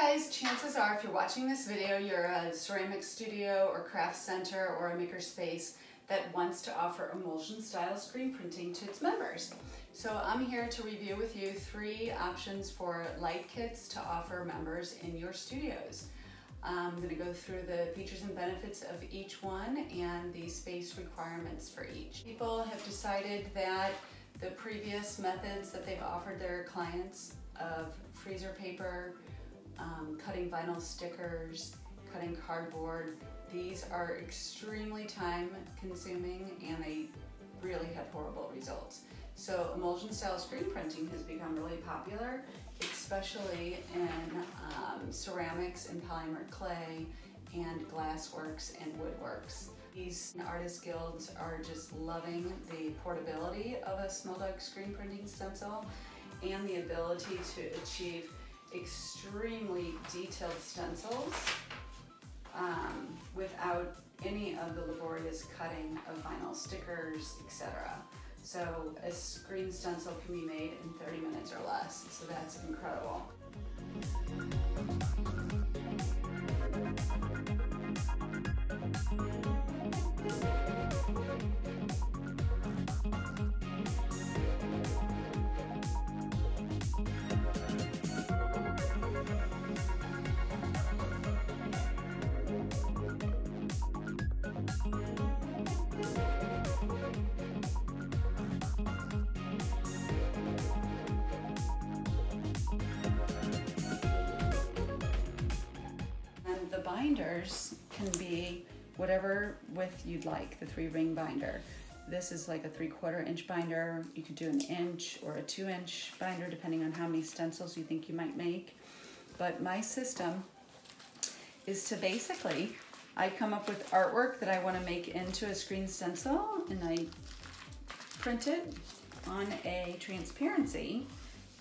guys, chances are if you're watching this video, you're a ceramic studio or craft center or a makerspace that wants to offer emulsion style screen printing to its members. So I'm here to review with you three options for light kits to offer members in your studios. I'm going to go through the features and benefits of each one and the space requirements for each. People have decided that the previous methods that they've offered their clients of freezer paper, um, cutting vinyl stickers, cutting cardboard. These are extremely time consuming and they really have horrible results. So emulsion style screen printing has become really popular, especially in um, ceramics and polymer clay and glassworks and woodworks. These artist guilds are just loving the portability of a Small Dog screen printing stencil and the ability to achieve extremely detailed stencils um, without any of the laborious cutting of vinyl stickers, etc. So a screen stencil can be made in 30 minutes or less, so that's incredible. The binders can be whatever width you'd like, the three ring binder. This is like a three quarter inch binder. You could do an inch or a two inch binder depending on how many stencils you think you might make. But my system is to basically, I come up with artwork that I wanna make into a screen stencil and I print it on a transparency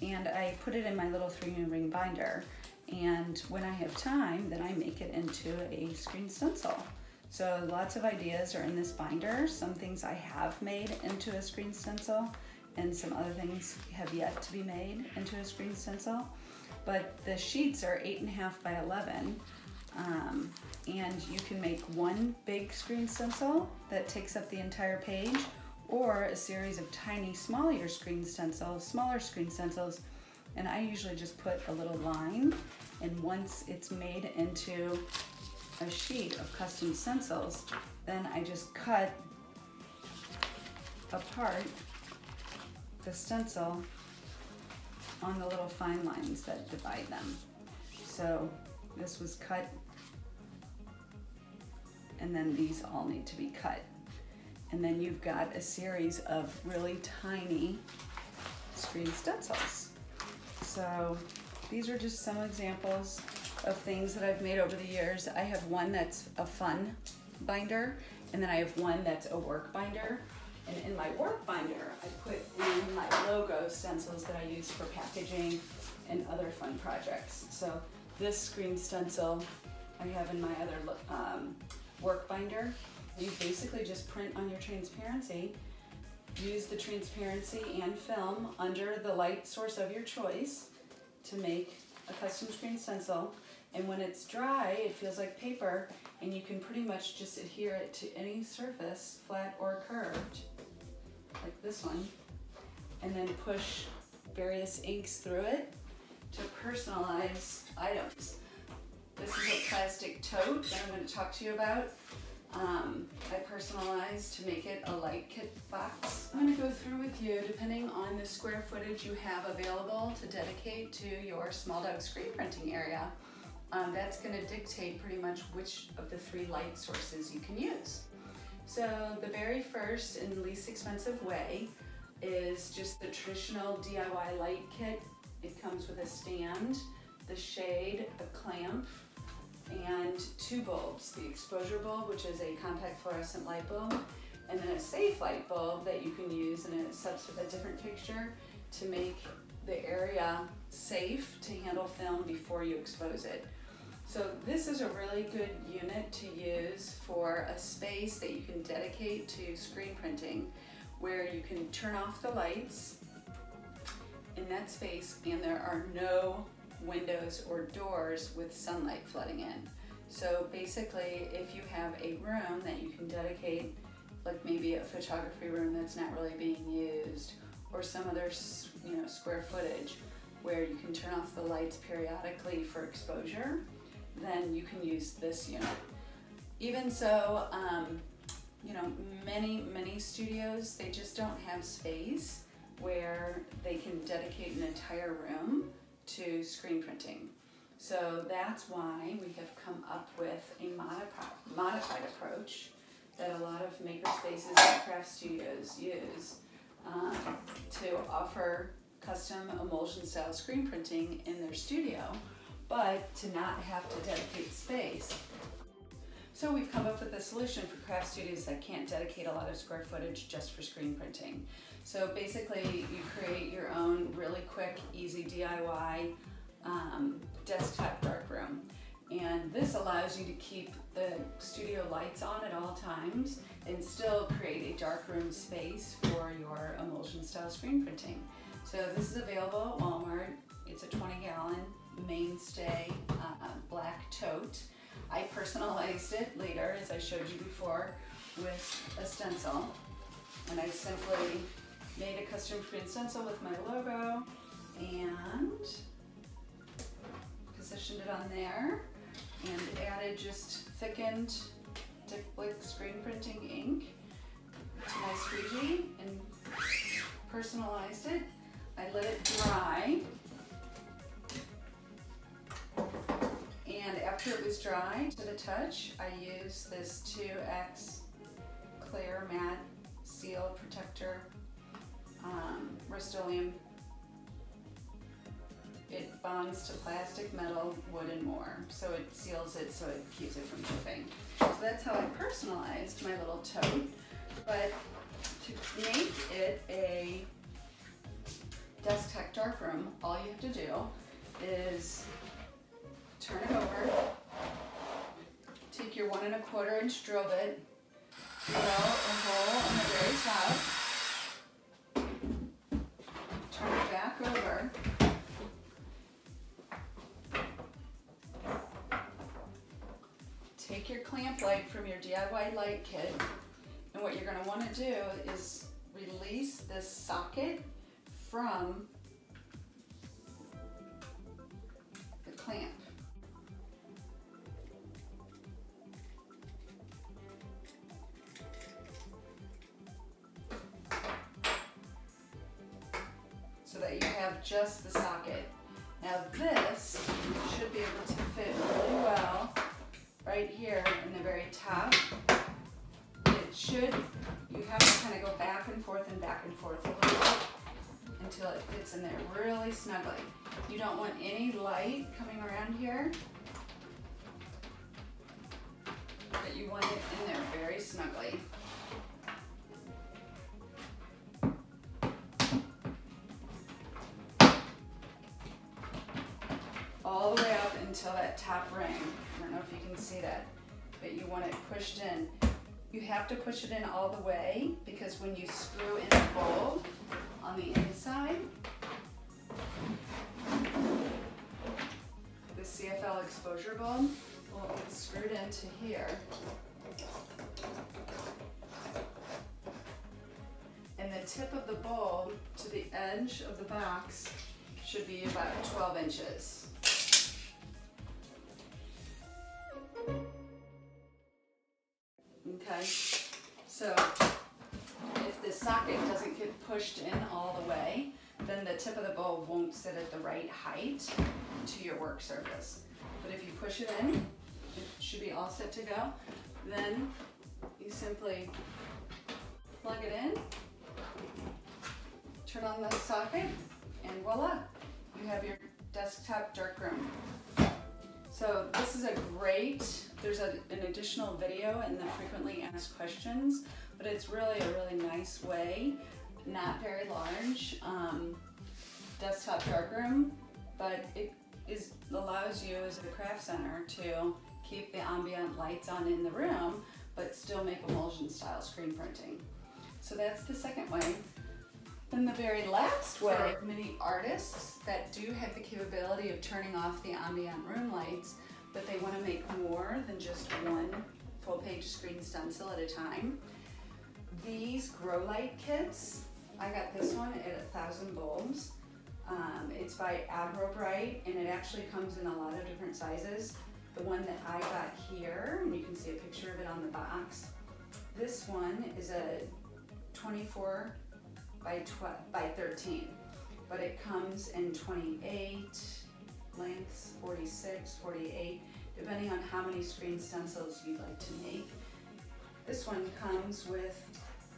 and I put it in my little three ring binder. And when I have time, then I make it into a screen stencil. So lots of ideas are in this binder. Some things I have made into a screen stencil and some other things have yet to be made into a screen stencil. But the sheets are eight and a half by 11. Um, and you can make one big screen stencil that takes up the entire page or a series of tiny smaller screen stencils, smaller screen stencils and I usually just put a little line and once it's made into a sheet of custom stencils, then I just cut apart the stencil on the little fine lines that divide them. So this was cut and then these all need to be cut. And then you've got a series of really tiny screen stencils. So these are just some examples of things that I've made over the years. I have one that's a fun binder, and then I have one that's a work binder. And in my work binder, I put in my logo stencils that I use for packaging and other fun projects. So this screen stencil I have in my other um, work binder. You basically just print on your transparency Use the transparency and film under the light source of your choice to make a custom screen stencil. And when it's dry, it feels like paper and you can pretty much just adhere it to any surface, flat or curved, like this one, and then push various inks through it to personalize items. This is a plastic tote that I'm going to talk to you about um, I personalized to make it a light kit box. I'm going to go through with you depending on the square footage you have available to dedicate to your small dog screen printing area. Um, that's going to dictate pretty much which of the three light sources you can use. So the very first and least expensive way is just the traditional DIY light kit. It comes with a stand, the shade, a clamp, and two bulbs, the exposure bulb, which is a compact fluorescent light bulb, and then a safe light bulb that you can use in a, substitute, a different fixture to make the area safe to handle film before you expose it. So this is a really good unit to use for a space that you can dedicate to screen printing where you can turn off the lights in that space and there are no windows or doors with sunlight flooding in. So basically, if you have a room that you can dedicate, like maybe a photography room that's not really being used, or some other you know square footage where you can turn off the lights periodically for exposure, then you can use this unit. Even so, um, you know, many, many studios, they just don't have space where they can dedicate an entire room to screen printing. So that's why we have come up with a modified, approach that a lot of makerspaces and craft studios use um, to offer custom emulsion style screen printing in their studio, but to not have to dedicate space. So we've come up with a solution for craft studios that can't dedicate a lot of square footage just for screen printing. So basically you create your own really quick, easy DIY um, desktop darkroom. And this allows you to keep the studio lights on at all times and still create a darkroom space for your emulsion style screen printing. So this is available at Walmart. It's a 20 gallon mainstay uh, black tote. I personalized it later, as I showed you before, with a stencil. And I simply made a custom screen stencil with my logo and positioned it on there and added just thickened Dick screen printing ink to my squeegee and personalized it. I let it dry. And after it was dry to the touch, I used this 2X clear matte seal protector um, Rust-Oleum it bonds to plastic, metal, wood, and more. So it seals it so it keeps it from chipping. So that's how I personalized my little tote. But to make it a desktop darkroom, all you have to do is turn it over, take your one and a quarter inch drill bit, drill a hole on the very top, take your clamp light from your DIY light kit, and what you're gonna wanna do is release this socket from the clamp. So that you have just the socket. Now this should be able to fit really well right here in the very top. It should, you have to kind of go back and forth and back and forth a little bit until it fits in there really snugly. You don't want any light coming around here, but you want it in there very snugly. All the way up until that top ring. If you can see that, but you want it pushed in. You have to push it in all the way because when you screw in the bulb on the inside, the CFL exposure bulb will get screwed into here. And the tip of the bulb to the edge of the box should be about 12 inches. Socket doesn't get pushed in all the way, then the tip of the bulb won't sit at the right height to your work surface. But if you push it in, it should be all set to go. Then you simply plug it in, turn on the socket, and voila, you have your desktop darkroom. So this is a great, there's a, an additional video in the frequently asked questions, but it's really a really nice way, not very large, um, desktop darkroom, but it is allows you as a craft center to keep the ambient lights on in the room, but still make emulsion style screen printing. So that's the second way. Then the very last way, many artists that do have the capability of turning off the ambient room lights, but they want to make more than just one full page screen stencil at a time. These grow light kits, I got this one at a thousand bulbs. Um, it's by Agrobrite and it actually comes in a lot of different sizes. The one that I got here, and you can see a picture of it on the box. This one is a 24 by 12 by 13, but it comes in 28 lengths, 46, 48, depending on how many screen stencils you'd like to make. This one comes with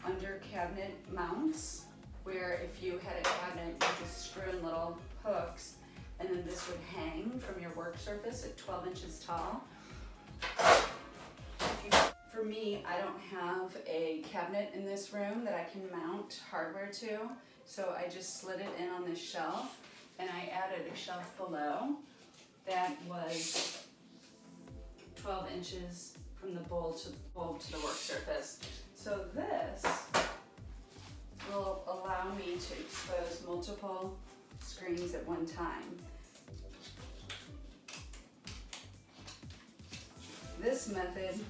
under cabinet mounts, where if you had a cabinet, you just screw in little hooks, and then this would hang from your work surface at 12 inches tall. For me, I don't have a cabinet in this room that I can mount hardware to, so I just slid it in on this shelf, and I added a shelf below that was 12 inches from the bowl to, bulb to the work surface. So this will allow me to expose multiple screens at one time. This method,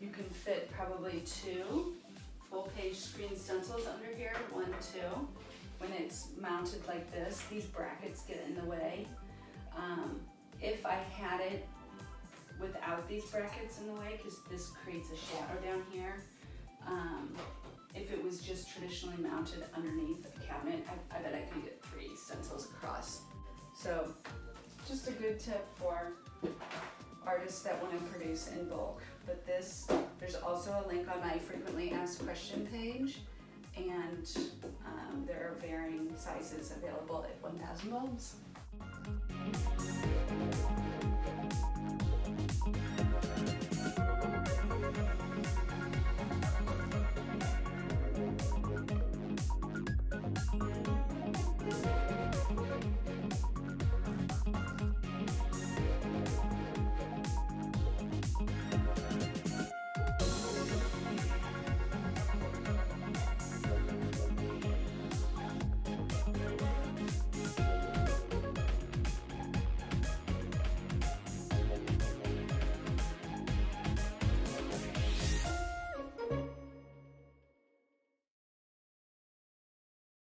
you can fit probably two full page screen stencils under here, one, two. When it's mounted like this, these brackets get in the way. Um, if I had it without these brackets in the way, because this creates a shadow down here, um, if it was just traditionally mounted underneath a cabinet, I, I bet I could get three stencils across. So just a good tip for artists that want to produce in bulk. But this, there's also a link on my frequently asked question page and um, there are varying sizes available at 1,000 bulbs.